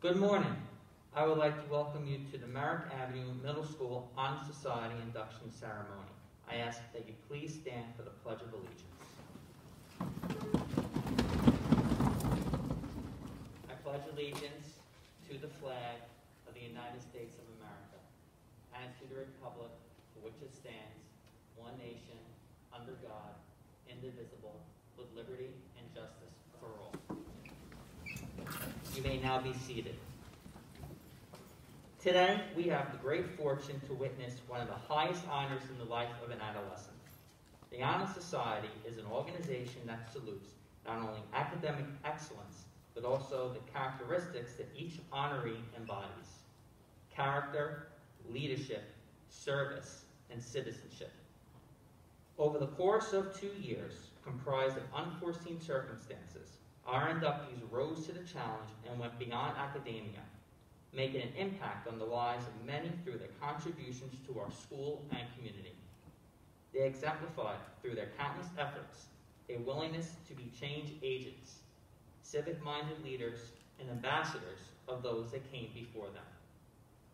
Good morning. I would like to welcome you to the Merrick Avenue Middle School Honor Society induction ceremony. I ask that you please stand for the Pledge of Allegiance. I pledge allegiance to the flag of the United States of America and to the republic for which it stands, one nation, under God, indivisible, with liberty and justice for all. You may now be seated. Today, we have the great fortune to witness one of the highest honors in the life of an adolescent. The Honor Society is an organization that salutes not only academic excellence, but also the characteristics that each honoree embodies. Character, leadership, service, and citizenship. Over the course of two years, comprised of unforeseen circumstances, our inductees rose to the challenge and went beyond academia, making an impact on the lives of many through their contributions to our school and community. They exemplified, through their countless efforts, a willingness to be change agents, civic-minded leaders, and ambassadors of those that came before them.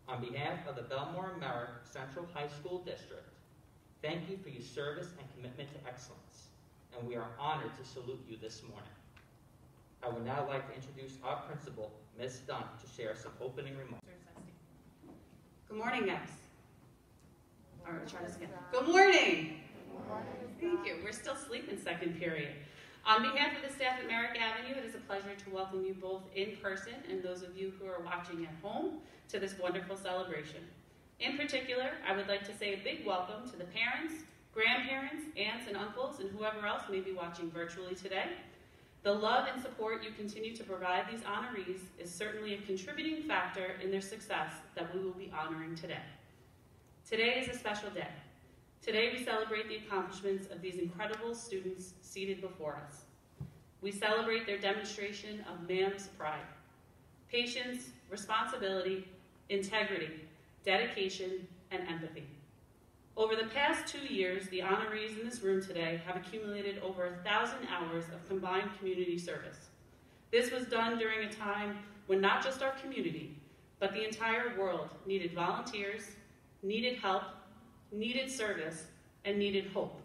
On behalf of the Bellmore Merrick Central High School District, thank you for your service and commitment to excellence, and we are honored to salute you this morning. I would now like to introduce our principal, Ms. Dunn, to share some opening remarks. Good morning, guys. All right, try this again. Good morning. Thank you. We're still sleeping second period. On behalf of the staff at Merrick Avenue, it is a pleasure to welcome you both in person and those of you who are watching at home to this wonderful celebration. In particular, I would like to say a big welcome to the parents, grandparents, aunts, and uncles, and whoever else may be watching virtually today. The love and support you continue to provide these honorees is certainly a contributing factor in their success that we will be honoring today. Today is a special day. Today we celebrate the accomplishments of these incredible students seated before us. We celebrate their demonstration of MAM's pride, patience, responsibility, integrity, dedication, and empathy. Over the past two years, the honorees in this room today have accumulated over a thousand hours of combined community service. This was done during a time when not just our community, but the entire world needed volunteers, needed help, needed service, and needed hope.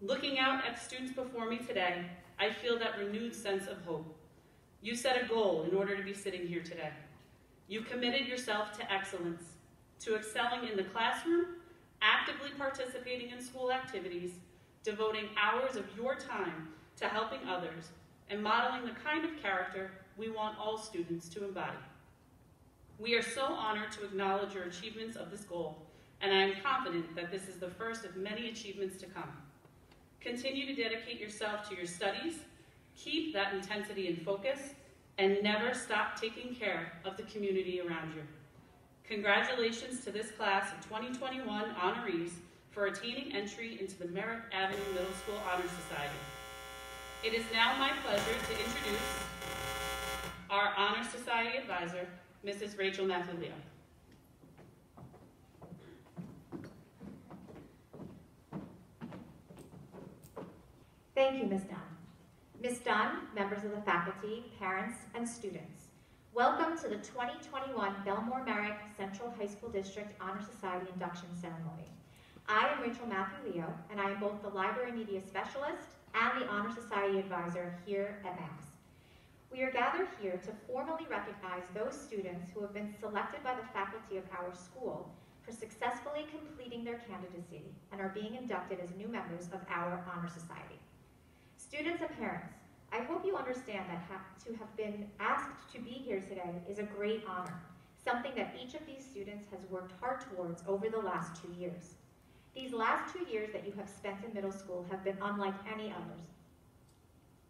Looking out at students before me today, I feel that renewed sense of hope. You set a goal in order to be sitting here today. You committed yourself to excellence, to excelling in the classroom actively participating in school activities, devoting hours of your time to helping others, and modeling the kind of character we want all students to embody. We are so honored to acknowledge your achievements of this goal, and I am confident that this is the first of many achievements to come. Continue to dedicate yourself to your studies, keep that intensity and focus, and never stop taking care of the community around you. Congratulations to this class of 2021 honorees for attaining entry into the Merrick Avenue Middle School Honor Society. It is now my pleasure to introduce our Honor Society advisor, Mrs. Rachel Mathulio. Thank you, Ms. Dunn. Ms. Dunn, members of the faculty, parents, and students, Welcome to the 2021 Bellmore Merrick Central High School District Honor Society induction ceremony. I am Rachel Mathulio, and I am both the Library Media Specialist and the Honor Society Advisor here at MAX. We are gathered here to formally recognize those students who have been selected by the faculty of our school for successfully completing their candidacy and are being inducted as new members of our Honor Society. Students and parents, I hope you understand that ha to have been asked to be here today is a great honor, something that each of these students has worked hard towards over the last two years. These last two years that you have spent in middle school have been unlike any others.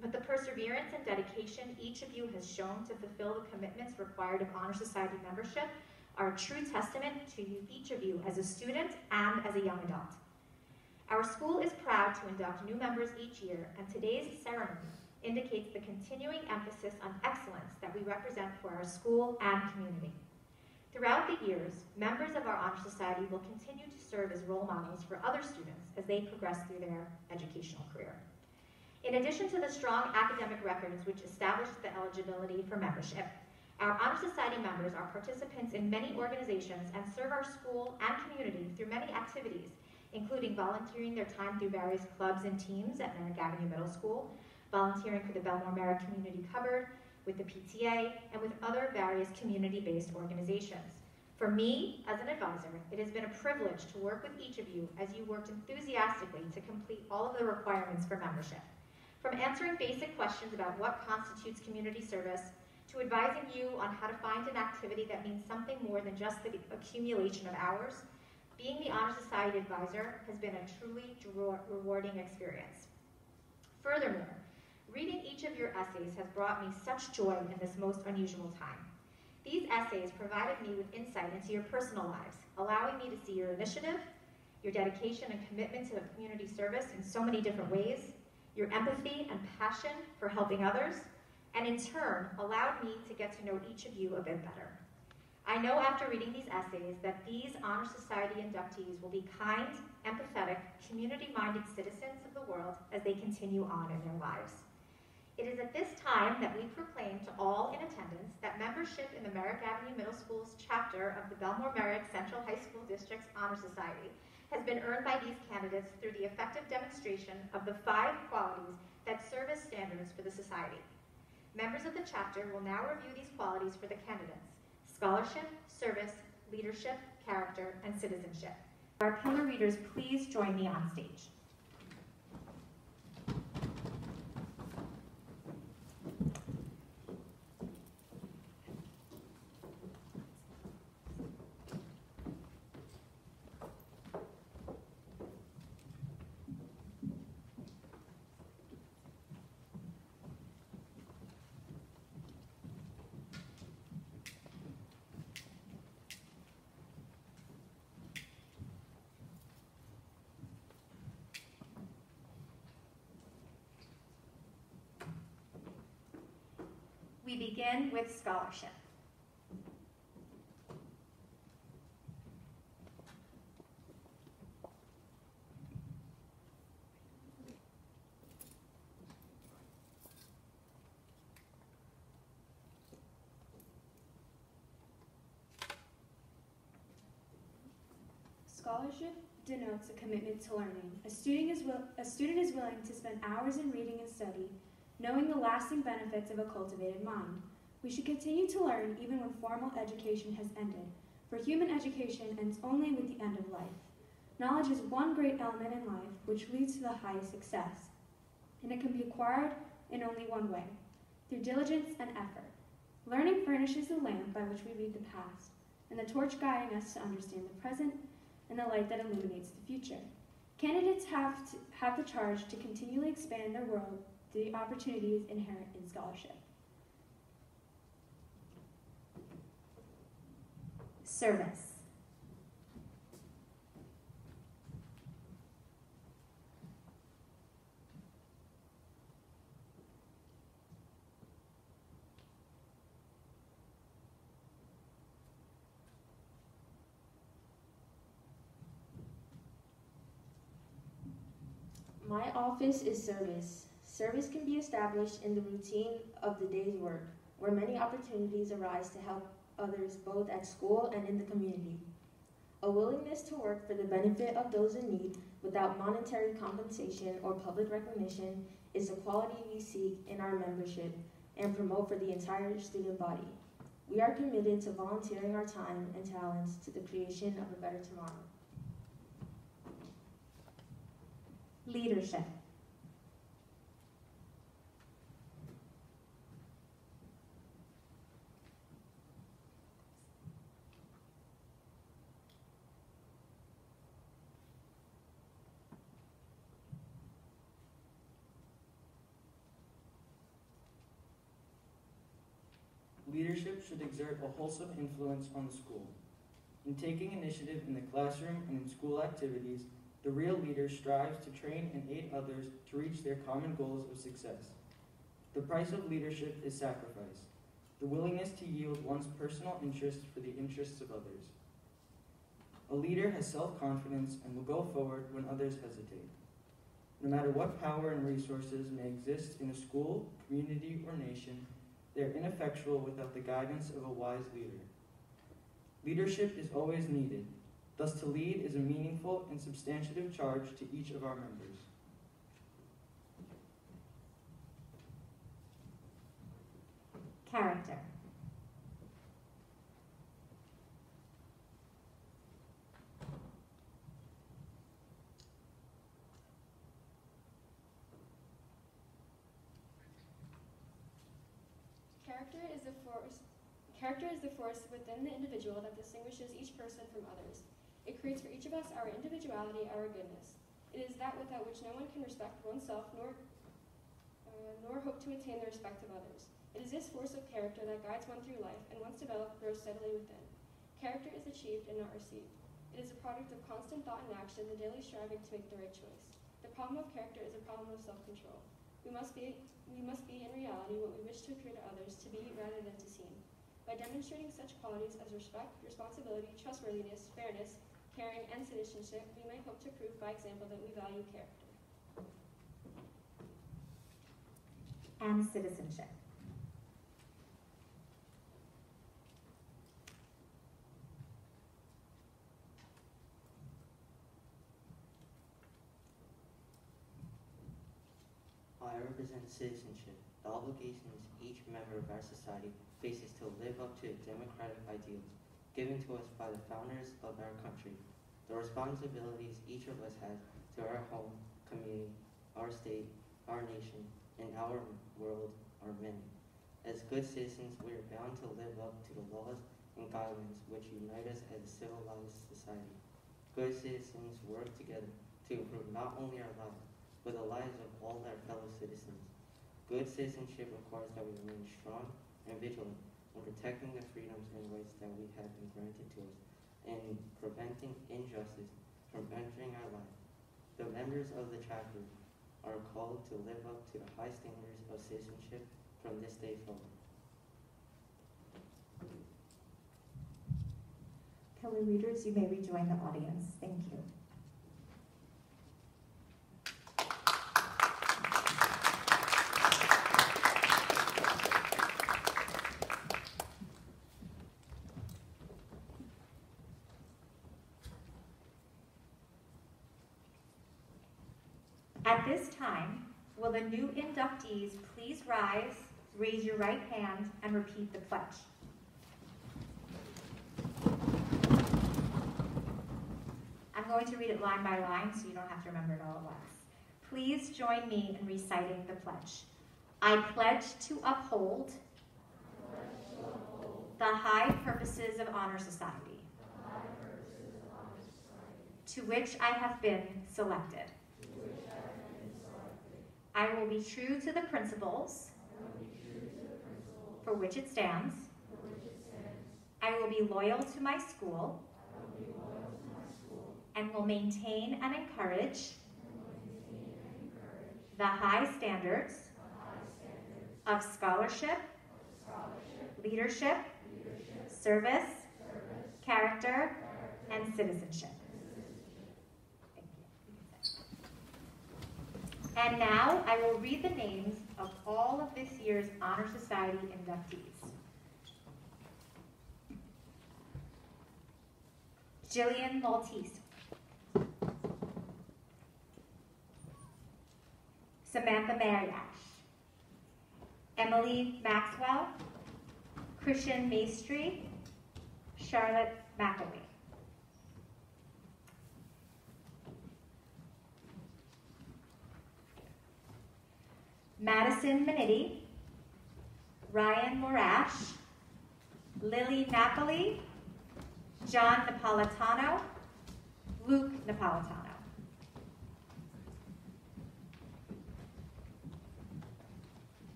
But the perseverance and dedication each of you has shown to fulfill the commitments required of Honor Society membership are a true testament to you, each of you as a student and as a young adult. Our school is proud to induct new members each year, and today's ceremony indicates the continuing emphasis on excellence that we represent for our school and community. Throughout the years, members of our Honor Society will continue to serve as role models for other students as they progress through their educational career. In addition to the strong academic records which established the eligibility for membership, Our Honor Society members are participants in many organizations and serve our school and community through many activities, including volunteering their time through various clubs and teams at Merrick Avenue Middle School, volunteering for the Bellmore Merrick Community Cupboard, with the PTA, and with other various community-based organizations. For me, as an advisor, it has been a privilege to work with each of you as you worked enthusiastically to complete all of the requirements for membership. From answering basic questions about what constitutes community service, to advising you on how to find an activity that means something more than just the accumulation of hours, being the Honor Society advisor has been a truly rewarding experience. Furthermore, your essays has brought me such joy in this most unusual time. These essays provided me with insight into your personal lives, allowing me to see your initiative, your dedication and commitment to community service in so many different ways, your empathy and passion for helping others, and in turn allowed me to get to know each of you a bit better. I know after reading these essays that these Honor Society inductees will be kind, empathetic, community-minded citizens of the world as they continue on in their lives. It is at this time that we proclaim to all in attendance that membership in the Merrick Avenue Middle School's chapter of the Bellmore Merrick Central High School District's Honor Society has been earned by these candidates through the effective demonstration of the five qualities that serve as standards for the society. Members of the chapter will now review these qualities for the candidates, scholarship, service, leadership, character, and citizenship. Our pillar readers, please join me on stage. We begin with scholarship. Scholarship denotes a commitment to learning. A student, is a student is willing to spend hours in reading and study knowing the lasting benefits of a cultivated mind. We should continue to learn even when formal education has ended, for human education ends only with the end of life. Knowledge is one great element in life which leads to the highest success, and it can be acquired in only one way, through diligence and effort. Learning furnishes the lamp by which we read the past, and the torch guiding us to understand the present, and the light that illuminates the future. Candidates have, to, have the charge to continually expand their world the opportunities inherent in scholarship. Service. My office is service. Service can be established in the routine of the day's work, where many opportunities arise to help others both at school and in the community. A willingness to work for the benefit of those in need without monetary compensation or public recognition is the quality we seek in our membership and promote for the entire student body. We are committed to volunteering our time and talents to the creation of a better tomorrow. Leadership. Leadership should exert a wholesome influence on the school. In taking initiative in the classroom and in school activities, the real leader strives to train and aid others to reach their common goals of success. The price of leadership is sacrifice, the willingness to yield one's personal interests for the interests of others. A leader has self-confidence and will go forward when others hesitate. No matter what power and resources may exist in a school, community, or nation, They are ineffectual without the guidance of a wise leader. Leadership is always needed. Thus, to lead is a meaningful and substantive charge to each of our members. Character. Character is the force. Character is the force within the individual that distinguishes each person from others. It creates for each of us our individuality, our goodness. It is that without which no one can respect oneself nor, uh, nor hope to attain the respect of others. It is this force of character that guides one through life and once developed grows steadily within. Character is achieved and not received. It is a product of constant thought and action, the daily striving to make the right choice. The problem of character is a problem of self-control. We must be we must be in reality what we wish to appear to others to be rather than to seem. By demonstrating such qualities as respect, responsibility, trustworthiness, fairness, caring, and citizenship, we may hope to prove by example that we value character. And citizenship. I represent citizenship, the obligations each member of our society faces to live up to democratic ideals given to us by the founders of our country, the responsibilities each of us has to our home, community, our state, our nation, and our world are many. As good citizens, we are bound to live up to the laws and guidelines which unite us as a civilized society. Good citizens work together to improve not only our lives, but the lives of all our fellow citizens. Good citizenship requires that we remain strong and vigilant in protecting the freedoms and rights that we have been granted to us and preventing injustice from entering our lives. The members of the chapter are called to live up to the high standards of citizenship from this day forward. Fellow readers, you may rejoin the audience. Thank you. At this time, will the new inductees please rise, raise your right hand, and repeat the pledge? I'm going to read it line by line so you don't have to remember it all at once. Please join me in reciting the pledge. I pledge to uphold the high purposes of Honor Society to which I have been selected. I will be true to the principles for which it stands. I will be loyal to my school and will maintain and encourage the high standards of scholarship, leadership, service, character, and citizenship. Thank you. And now I will read the names of all of this year's Honor Society inductees. Jillian Maltese. Samantha Mariash. Emily Maxwell. Christian Maestri. Charlotte McElwee. Madison Minetti, Ryan Morash, Lily Napoli, John Napolitano, Luke Napolitano.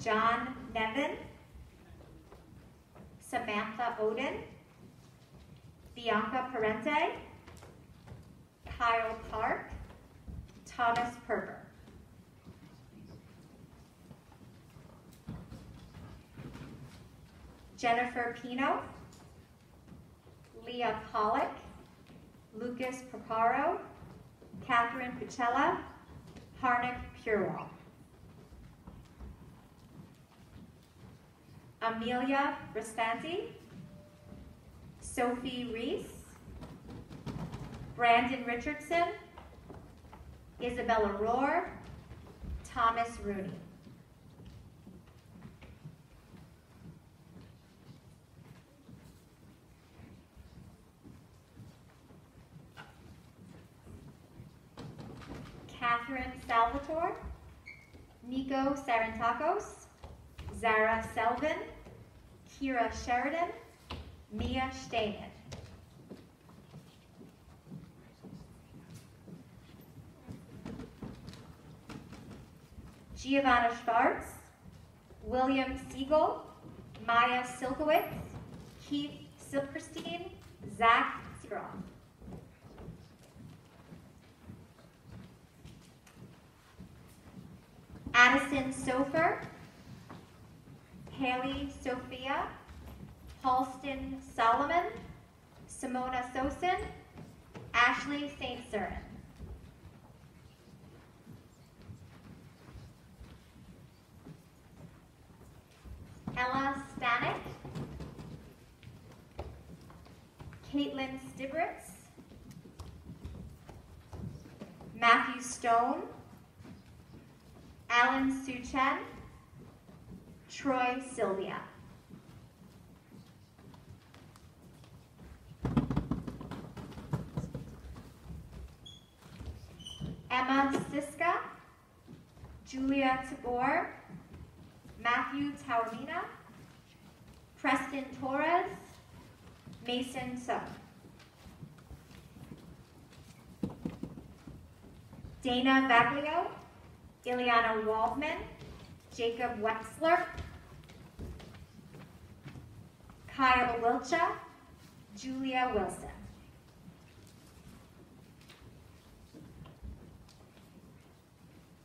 John Nevin, Samantha Oden, Bianca Parente, Kyle Park, Thomas Perper. Jennifer Pino, Leah Pollock, Lucas Paparo, Catherine Pucella, Harnick Purewall. Amelia Restanti, Sophie Reese, Brandon Richardson, Isabella Rohr, Thomas Rooney. Catherine Salvatore, Nico Sarantakos, Zara Selvin, Kira Sheridan, Mia Stamen. Giovanna Schwartz, William Siegel, Maya Silkowitz, Keith Silverstein, Zach Seagroff. Addison Sofer, Haley Sophia, Halston Solomon, Simona Sosin, Ashley St. Cyrin. Ella Stanek, Caitlin Stibritz, Matthew Stone, Alan Suchen, Troy Sylvia. Emma Siska, Julia Tabor, Matthew Taormina, Preston Torres, Mason Sung. Dana Vaglio, Ileana Waldman, Jacob Wexler, Kyle Wilcha, Julia Wilson.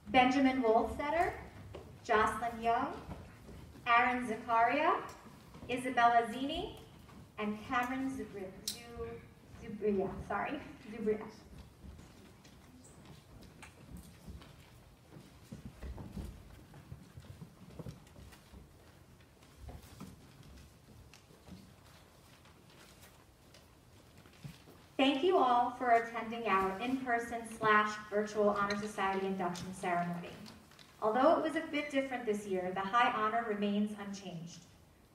Benjamin Wolfstetter, Jocelyn Young, Aaron Zakaria, Isabella Zini, and Cameron Zubri- Zu- Zubria, sorry, Zubria. Thank you all for attending our in-person slash virtual Honor Society induction ceremony. Although it was a bit different this year, the high honor remains unchanged.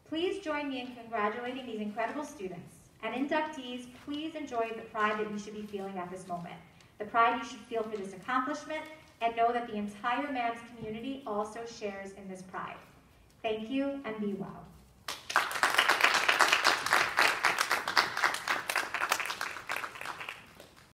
Please join me in congratulating these incredible students. And inductees, please enjoy the pride that you should be feeling at this moment. The pride you should feel for this accomplishment, and know that the entire MAMS community also shares in this pride. Thank you, and be well.